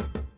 Bye.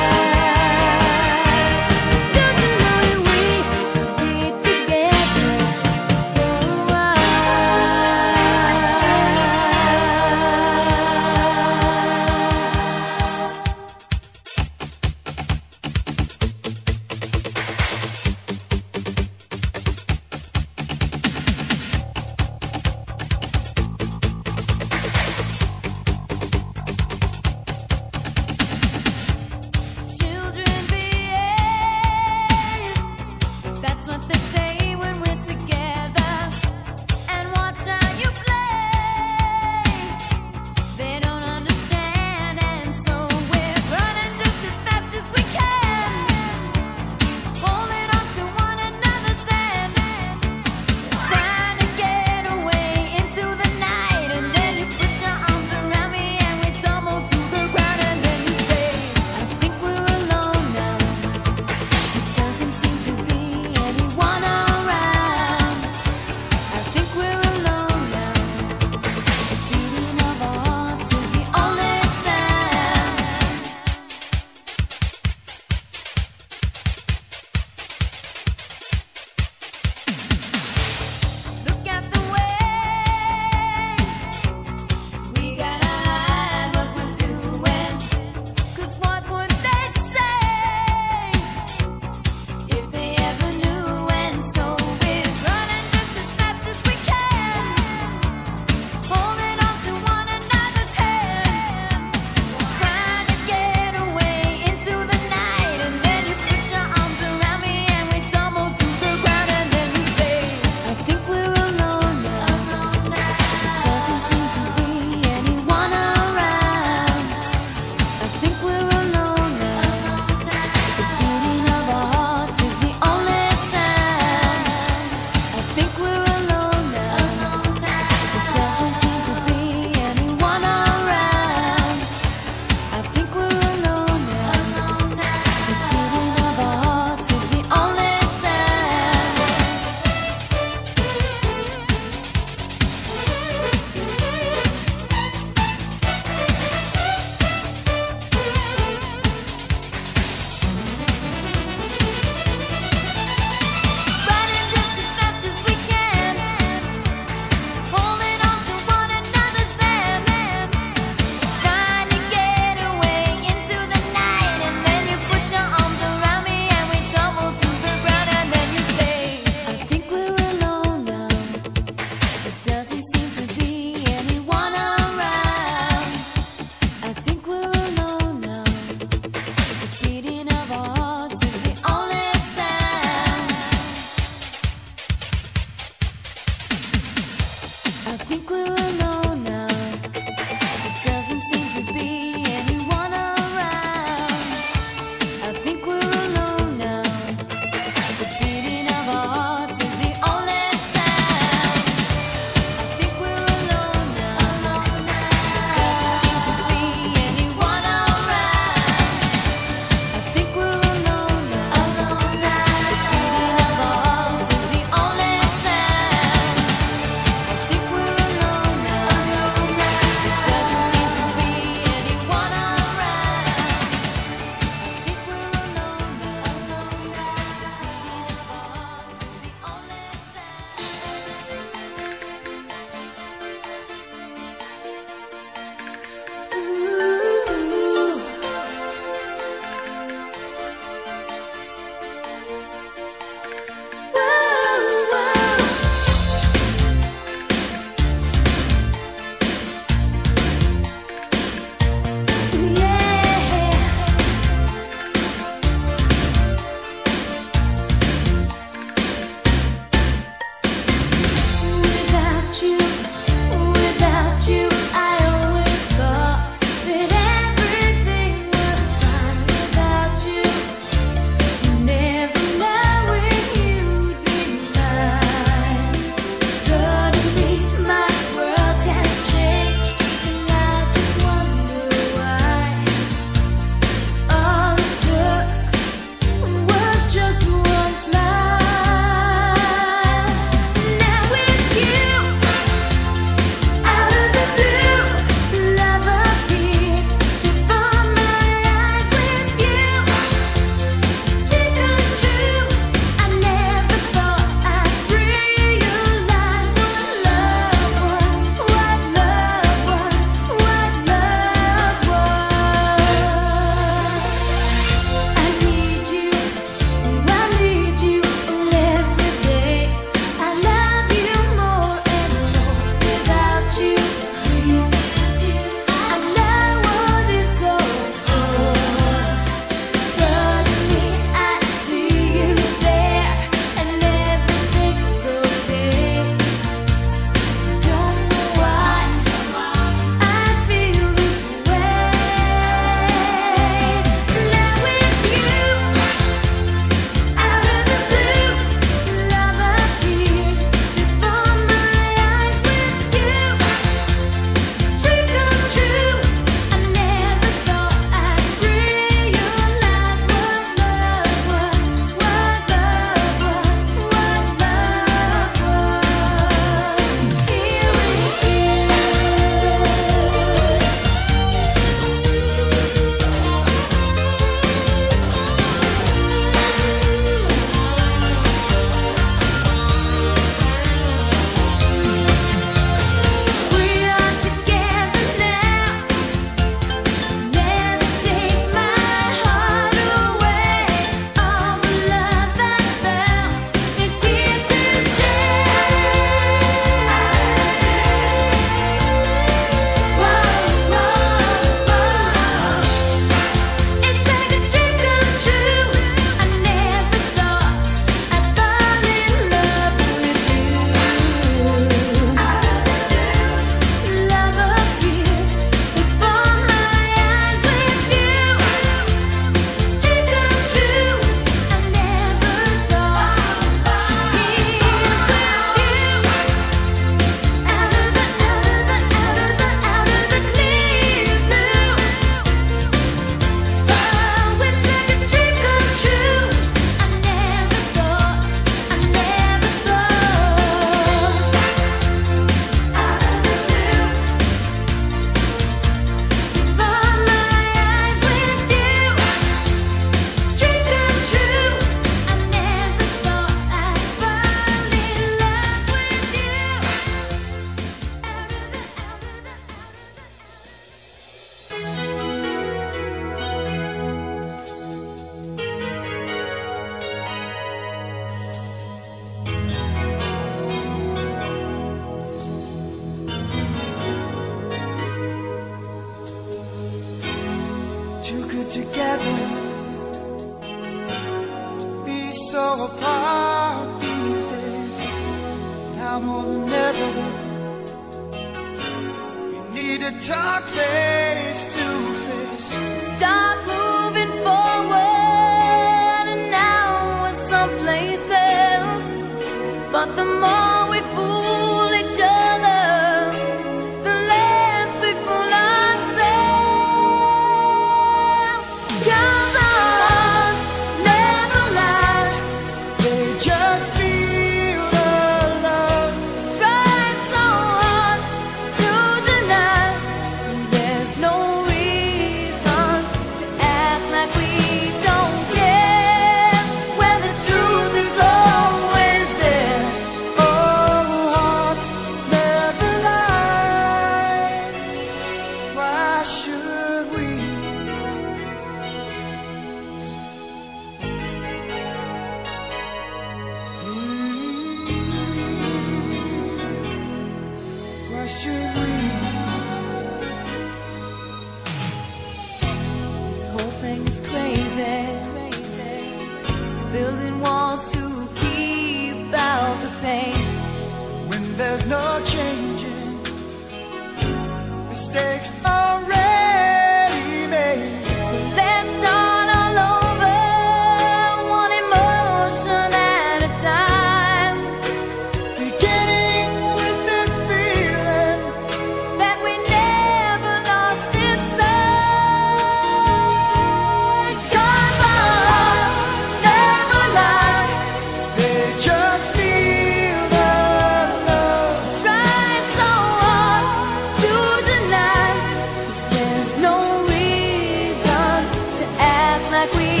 qui.